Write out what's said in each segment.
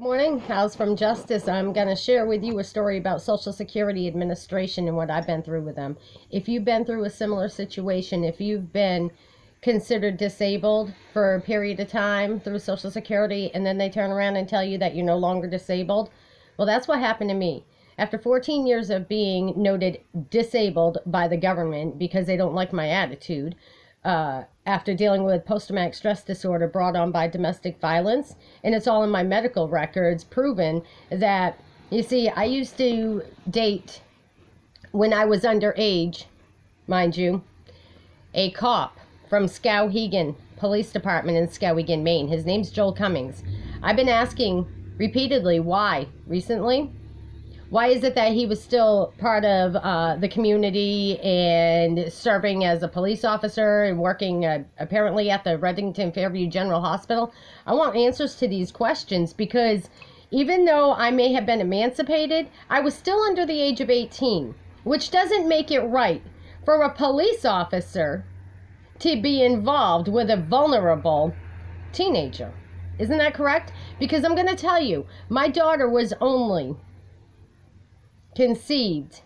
Good morning, Howes from Justice. I'm going to share with you a story about Social Security Administration and what I've been through with them. If you've been through a similar situation, if you've been considered disabled for a period of time through Social Security and then they turn around and tell you that you're no longer disabled, well, that's what happened to me. After 14 years of being noted disabled by the government because they don't like my attitude, uh, after dealing with post traumatic stress disorder brought on by domestic violence. And it's all in my medical records proven that, you see, I used to date when I was underage, mind you, a cop from Skowhegan Police Department in Skowhegan, Maine. His name's Joel Cummings. I've been asking repeatedly why recently why is it that he was still part of uh, the community and serving as a police officer and working uh, apparently at the Redington Fairview General Hospital? I want answers to these questions because even though I may have been emancipated, I was still under the age of 18, which doesn't make it right for a police officer to be involved with a vulnerable teenager. Isn't that correct? Because I'm going to tell you, my daughter was only conceived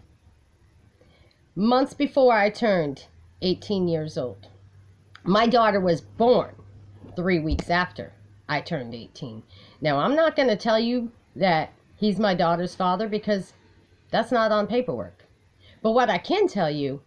months before I turned 18 years old. My daughter was born three weeks after I turned 18. Now, I'm not going to tell you that he's my daughter's father because that's not on paperwork. But what I can tell you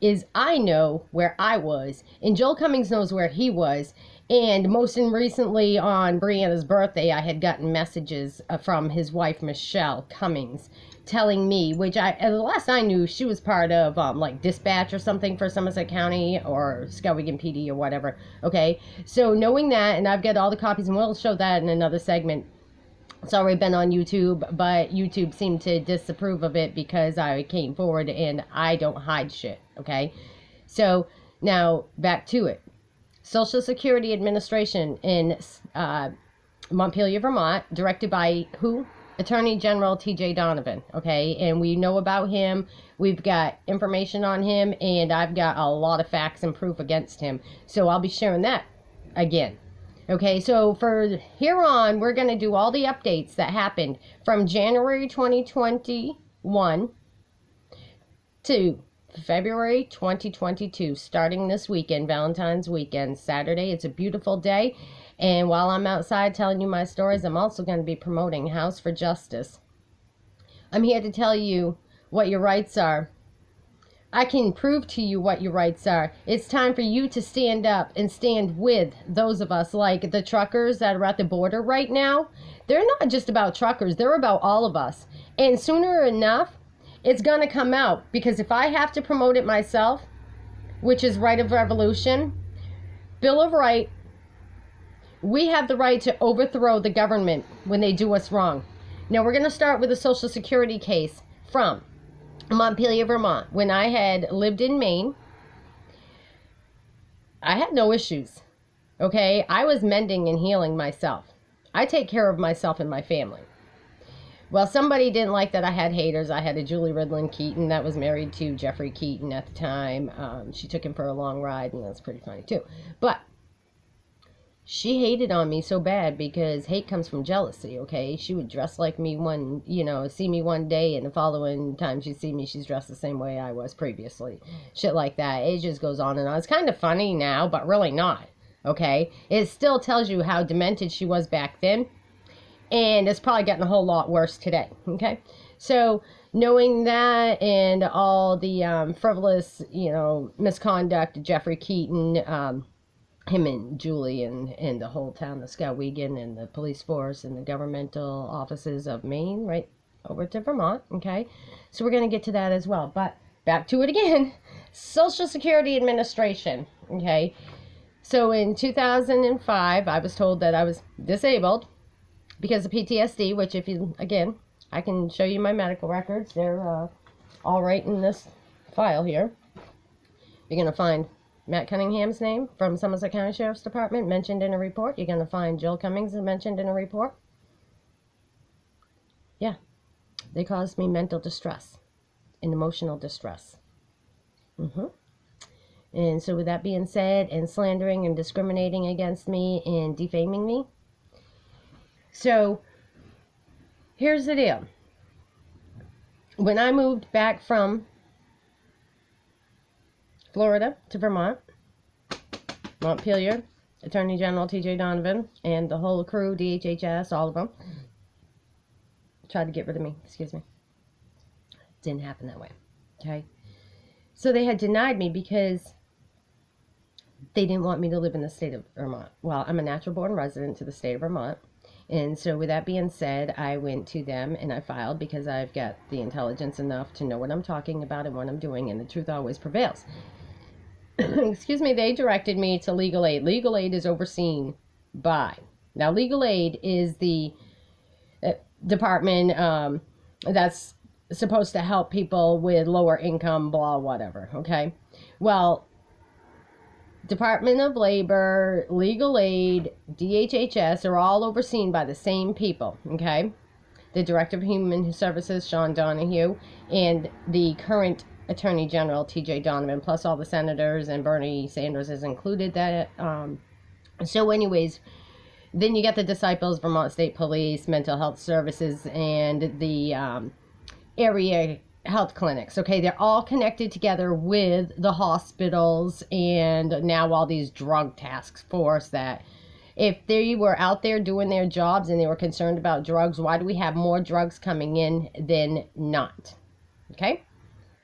is I know where I was, and Joel Cummings knows where he was. And most recently on Brianna's birthday, I had gotten messages uh, from his wife, Michelle Cummings, telling me, which I, the last I knew, she was part of um, like dispatch or something for Somerset County or Skowhegan PD or whatever. Okay, so knowing that, and I've got all the copies, and we'll show that in another segment. It's already been on YouTube, but YouTube seemed to disapprove of it because I came forward and I don't hide shit. Okay, so now back to it. Social Security Administration in uh, Montpelier, Vermont, directed by who? Attorney General TJ Donovan, okay? And we know about him. We've got information on him, and I've got a lot of facts and proof against him. So I'll be sharing that again. Okay, so for here on, we're going to do all the updates that happened from January 2021 to February 2022, starting this weekend, Valentine's weekend, Saturday. It's a beautiful day. And while I'm outside telling you my stories, I'm also going to be promoting Howes for Justice. I'm here to tell you what your rights are. I can prove to you what your rights are. It's time for you to stand up and stand with those of us, like the truckers that are at the border right now. They're not just about truckers, they're about all of us. And sooner or enough, it's going to come out because if I have to promote it myself, which is right of revolution, Bill of Right we have the right to overthrow the government when they do us wrong. Now, we're going to start with a Social Security case from Montpelier, Vermont. When I had lived in Maine, I had no issues. Okay? I was mending and healing myself. I take care of myself and my family. Well, somebody didn't like that I had haters. I had a Julie Ridlin Keaton that was married to Jeffrey Keaton at the time. Um, she took him for a long ride, and that's pretty funny too. But she hated on me so bad because hate comes from jealousy okay? She would dress like me one you know see me one day and the following time she see me she's dressed the same way i was previously. Shit like that. It just goes on and on. It's kind of funny now but really not okay? It still tells you how demented she was back then and it's probably gotten a whole lot worse today okay? So knowing that and all the um, frivolous you know misconduct jeffrey keaton um, him and Julie and, and the whole town, the Skowhegan and the police force and the governmental offices of Maine, right over to Vermont. Okay, so we're going to get to that as well. But back to it again Social Security Administration. Okay, so in 2005, I was told that I was disabled because of PTSD, which, if you again, I can show you my medical records, they're uh, all right in this file here. You're going to find Matt Cunningham's name from Somerset County Sheriff's Department mentioned in a report. You're going to find Joel Cummings mentioned in a report. Yeah, they caused me mental distress and emotional distress. Mm-hmm. And so, with that being said, and slandering and discriminating against me and defaming me. So, here's the deal. When I moved back from Florida to Vermont, Montpelier, Attorney General TJ Donovan, and the whole crew, DHHS, all of them, tried to get rid of me. Excuse me. Didn't happen that way. Okay. So they had denied me because they didn't want me to live in the state of Vermont. Well, I'm a natural born resident to the state of Vermont. And so, with that being said, I went to them and I filed because I've got the intelligence enough to know what I'm talking about and what I'm doing, and the truth always prevails. Excuse me, they directed me to legal aid. Legal aid is overseen by. Now, legal aid is the uh, department um, that's supposed to help people with lower income, blah, whatever. Okay. Well, Department of Labor, Legal Aid, DHHS are all overseen by the same people, okay? The Director of Human Services, Sean Donahue, and the current Attorney General, TJ Donovan, plus all the senators, and Bernie Sanders is included. That um, So, anyways, then you get the Disciples, Vermont State Police, Mental Health Services, and the um, area health clinics. Okay, they're all connected together with the hospitals and now all these drug task force that if they were out there doing their jobs and they were concerned about drugs, why do we have more drugs coming in than not? Okay?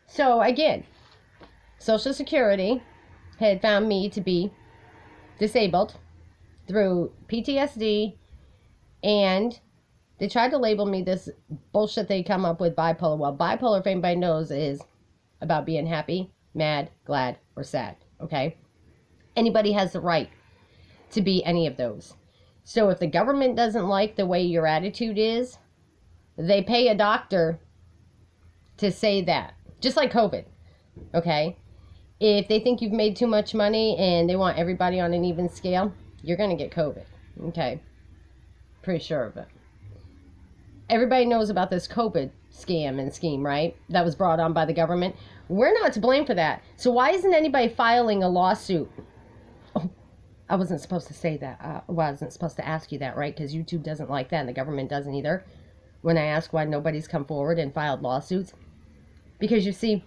So again, Social Security had found me to be disabled through PTSD and they tried to label me this bullshit they come up with bipolar. Well, bipolar, if anybody knows, is about being happy, mad, glad, or sad. Okay? Anybody has the right to be any of those. So if the government doesn't like the way your attitude is, they pay a doctor to say that. Just like COVID. Okay? If they think you've made too much money and they want everybody on an even scale, you're going to get COVID. Okay? Pretty sure of it everybody knows about this COVID scam and scheme, right? That was brought on by the government. We're not to blame for that. So why isn't anybody filing a lawsuit? Oh, I wasn't supposed to say that. Uh, I wasn't supposed to ask you that, right? Because YouTube doesn't like that and the government doesn't either. When I ask why nobody's come forward and filed lawsuits. Because you see,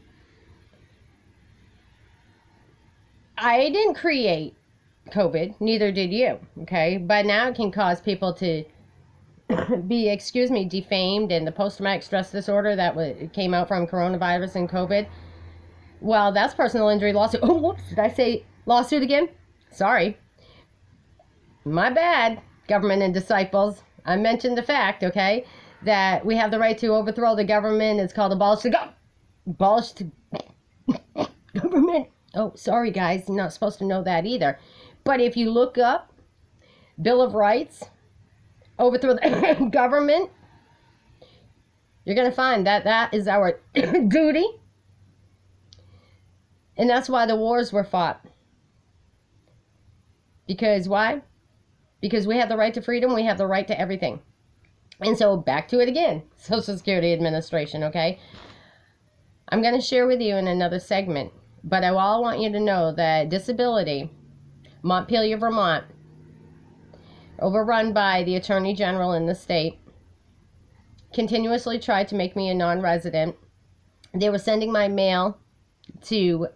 I didn't create COVID, neither did you, okay? But now it can cause people to be, excuse me, defamed and the post-traumatic stress disorder that w- came out from coronavirus and COVID. Well, that's personal injury lawsuit. Oh, whoops, did I say lawsuit again? Sorry. My bad, government and disciples. I mentioned the fact, okay, that we have the right to overthrow the government. It's called abolish the go- abolish the government. Oh, sorry, guys, you're not supposed to know that either. But if you look up Bill of Rights, overthrow the government, you're going to find that that is our duty. And that's why the wars were fought. Because why? Because we have the right to freedom, we have the right to everything. And so back to it again Social Security Administration, okay? I'm going to share with you in another segment, but I all want you to know that disability, Montpelier, Vermont, overrun by the Attorney General in the state, continuously tried to make me a non resident. They were sending my mail to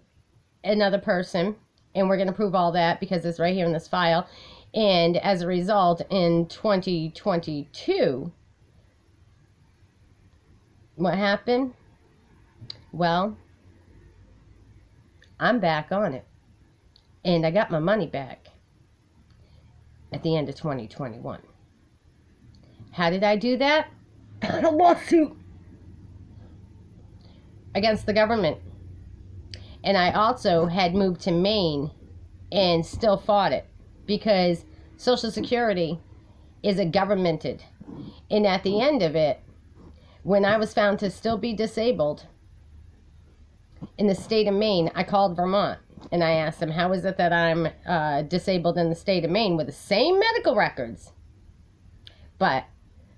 another person, and we're going to prove all that because it's right here in this file. And as a result, in 2022, what happened? Well, I'm back on it. And I got my money back at the end of 2021. How did I do that? a lawsuit against the government. And I also had moved to Maine and still fought it because Social Security is a governmented. And at the end of it, when I was found to still be disabled in the state of Maine, I called Vermont and I asked them, How is it that I'm uh, disabled in the state of Maine with the same medical records? But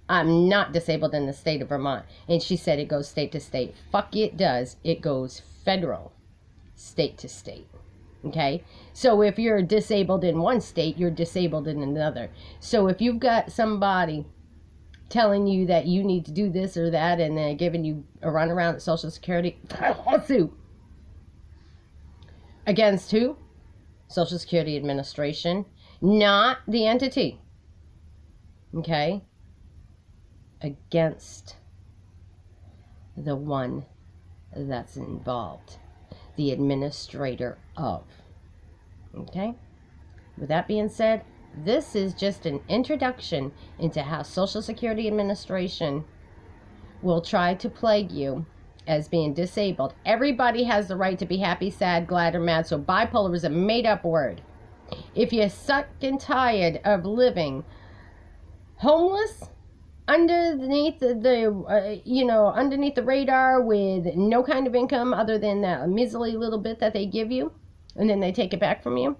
I'm not disabled in the state of Vermont. And she said it goes state to state. Fuck it does. It goes federal, state to state. Okay? So if you're disabled in one state, you're disabled in another. So if you've got somebody telling you that you need to do this or that and then giving you a runaround at Social Security. Lawsuit. Against who? Social Security Administration, not the entity. Okay? Against the one that's involved, the administrator of. Okay? With that being said, this is just an introduction into how Social Security Administration will try to plague you as being disabled. Everybody has the right to be happy, sad, glad, or mad. So bipolar is a made up word. If you're sick and tired of living homeless, underneath the, uh, you know underneath the radar with no kind of income other than that measly little bit that they give you and then they take it back from you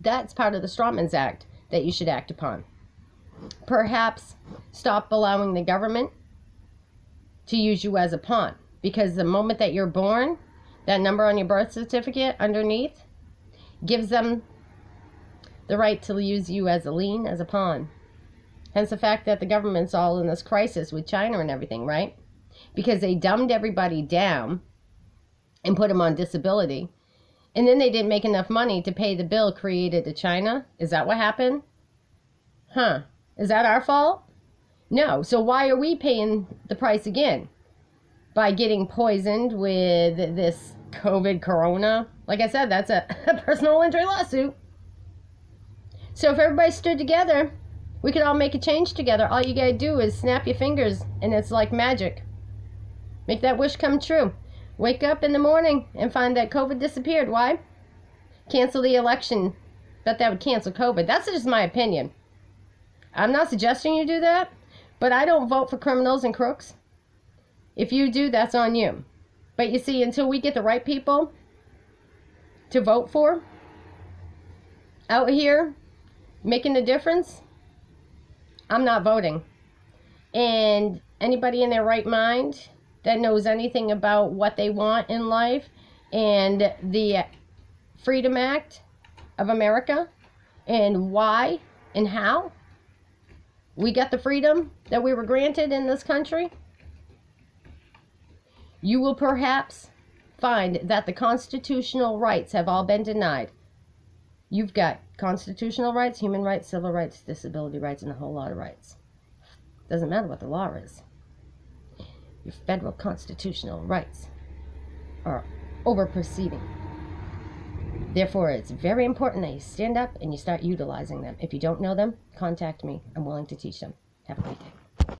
that's part of the Strawman's Act that you should act upon. Perhaps stop allowing the government to use you as a pawn because the moment that you're born, that number on your birth certificate underneath gives them the right to use you as a lien, as a pawn. Hence the fact that the government's all in this crisis with China and everything, right? Because they dumbed everybody down and put them on disability and then they didn't make enough money to pay the bill created to China. Is that what happened? Huh. Is that our fault? No. So why are we paying the price again? By getting poisoned with this COVID corona? Like I said, that's a, a personal injury lawsuit. So if everybody stood together, we could all make a change together. All you gotta do is snap your fingers, and it's like magic. Make that wish come true. Wake up in the morning and find that COVID disappeared. Why? Cancel the election. Bet that would cancel COVID. That's just my opinion. I'm not suggesting you do that, but I don't vote for criminals and crooks. If you do, that's on you. But you see, until we get the right people to vote for out here making a difference, I'm not voting. And anybody in their right mind that knows anything about what they want in life and the Freedom Act of America and why and how we got the freedom that we were granted in this country, you will perhaps find that the constitutional rights have all been denied. You've got constitutional rights, human rights, civil rights, disability rights, and a whole lot of rights. Doesn't matter what the law is your federal constitutional rights are over proceeding. Therefore, it's very important that you stand up and you start utilizing them. If you don't know them, contact me. I'm willing to teach them. Have a great day.